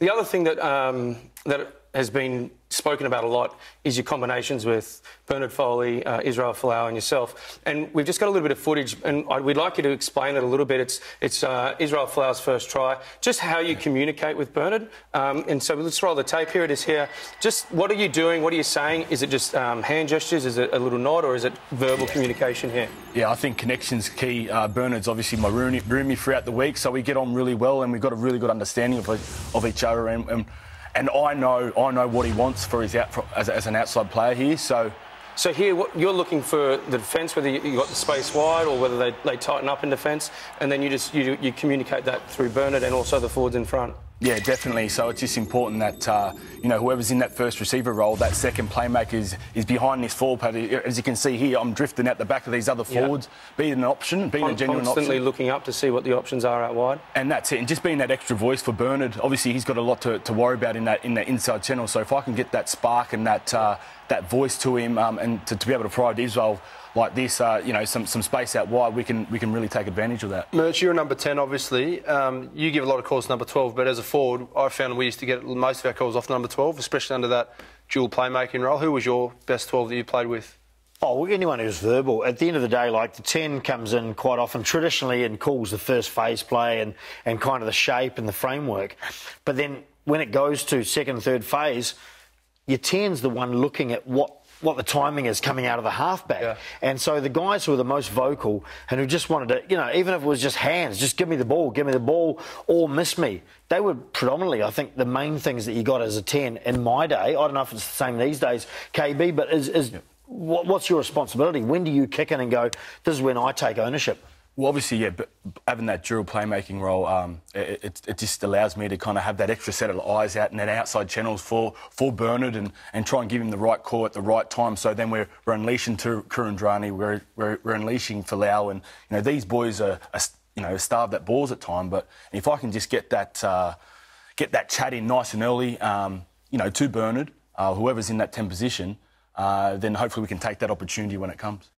The other thing that um, that has been spoken about a lot is your combinations with Bernard Foley, uh, Israel Folau, and yourself. And we've just got a little bit of footage, and I, we'd like you to explain it a little bit. It's it's uh, Israel Folau's first try, just how you communicate with Bernard. Um, and so let's roll the tape. Here it is. Here, just what are you doing? What are you saying? Is it just um, hand gestures? Is it a little nod, or is it verbal yeah. communication here? Yeah, I think connection's key. Uh, Bernard's obviously my roomie, roomie throughout the week, so we get on really well, and we've got a really good understanding of, of each other. and, and and I know I know what he wants for his out, for, as, as, an outside player here. So, so here what, you're looking for the defence, whether you, you got the space wide or whether they, they tighten up in defence, and then you just you, you communicate that through Bernard and also the forwards in front. Yeah, definitely. So it's just important that uh, you know whoever's in that first receiver role, that second playmaker is, is behind this forward pod. As you can see here, I'm drifting out the back of these other forwards, being an option, being I'm a genuine constantly option. looking up to see what the options are out wide. And that's it. And just being that extra voice for Bernard. Obviously, he's got a lot to, to worry about in that in that inside channel. So if I can get that spark and that uh, that voice to him, um, and to, to, be able to provide Israel like this, uh, you know, some, some space out wide, we can we can really take advantage of that. Merch, you're a number 10, obviously. Um, you give a lot of calls to number 12, but as a forward, I found we used to get most of our calls off number 12, especially under that dual playmaking role. Who was your best 12 that you played with? Oh, anyone who's verbal. At the end of the day, like the 10 comes in quite often traditionally and calls the first phase play and, and kind of the shape and the framework. But then when it goes to second, third phase, your 10's the one looking at what what the timing is coming out of the halfback. Yeah. And so the guys who are the most vocal and who just wanted to, you know, even if it was just hands, just give me the ball, give me the ball, or miss me. They were predominantly, I think, the main things that you got as a 10 in my day. I don't know if it's the same these days, KB, but is, is what's your responsibility? When do you kick in and go, this is when I take ownership? Well, obviously, yeah, but having that dual playmaking role, um, it, it, it, just allows me to kind of have that extra set of eyes out and that outside channels for, for Bernard and, and try and give him the right call at the right time. So then we're, we're unleashing to Kuridrani, we're, we're, we're unleashing Folau, and you know these boys are, are you know starved at balls at time. But if I can just get that uh, get that chat in nice and early, um, you know, to Bernard, uh, whoever's in that 10 position, uh, then hopefully we can take that opportunity when it comes.